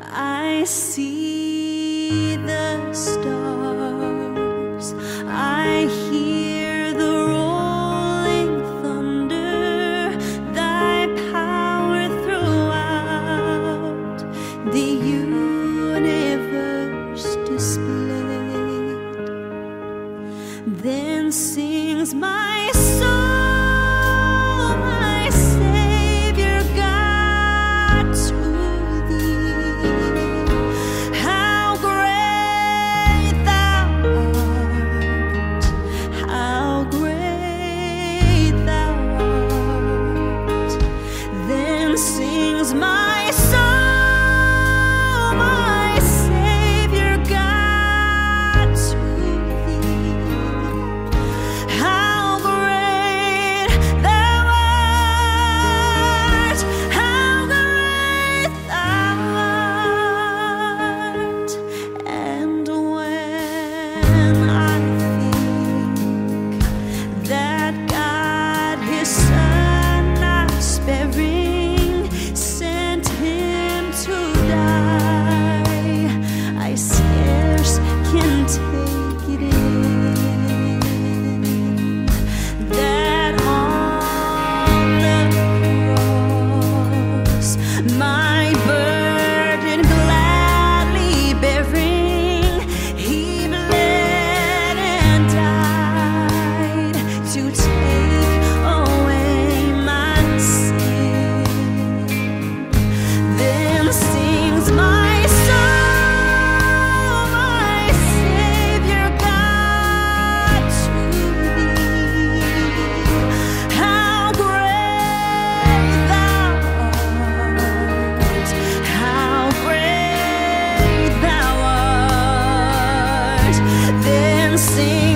I see the stars. I hear the rolling thunder. Thy power throughout the universe displayed. Then sings my soul. Thou